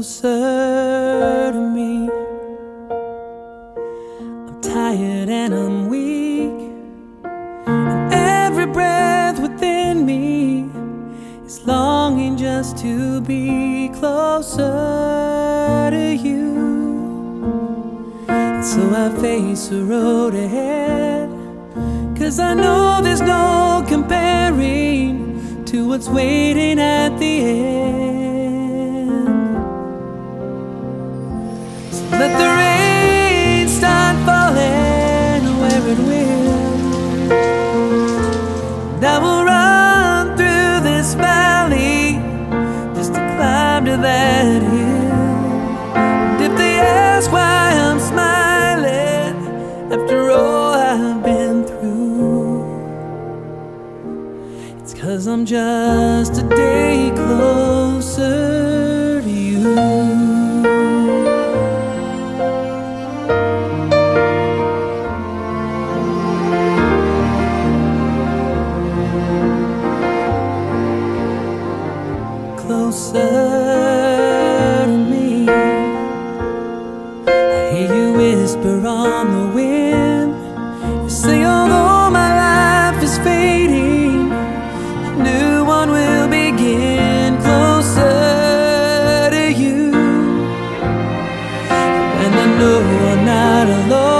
closer to me. I'm tired and I'm weak, and every breath within me is longing just to be closer to you. And so I face the road ahead, cause I know there's no comparing to what's waiting at the end. I will run through this valley just to climb to that hill. And if they ask why I'm smiling after all I've been through, it's cause I'm just a day closer to you. Is fading, a new one will begin closer to you. And I know I'm not alone,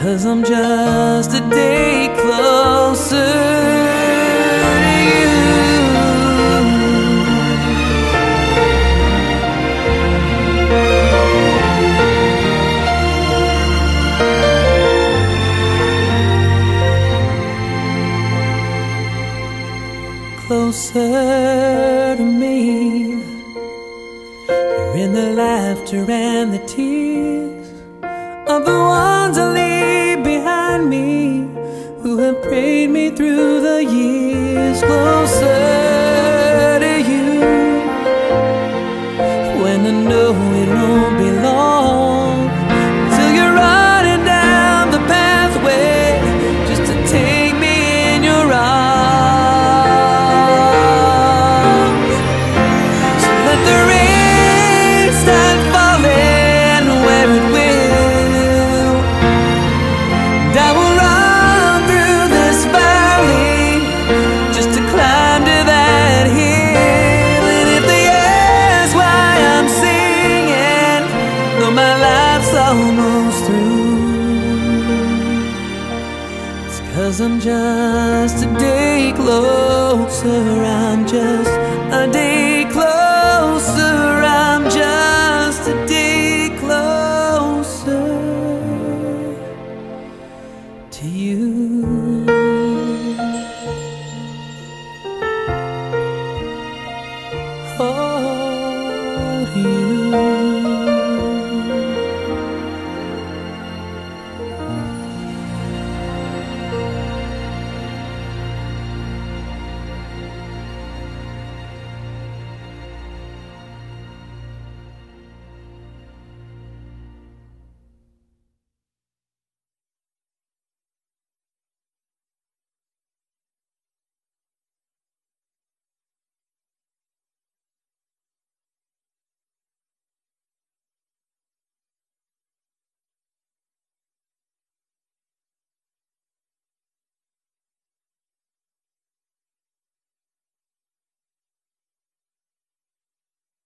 cause I'm just a day closer to you. closer to me. You're in the laughter and the tears of the ones I leave behind me who have prayed me through the years. Closer life's almost through, it's cause I'm just a day closer. I'm just a day closer. I'm just a day closer to you. Oh, you.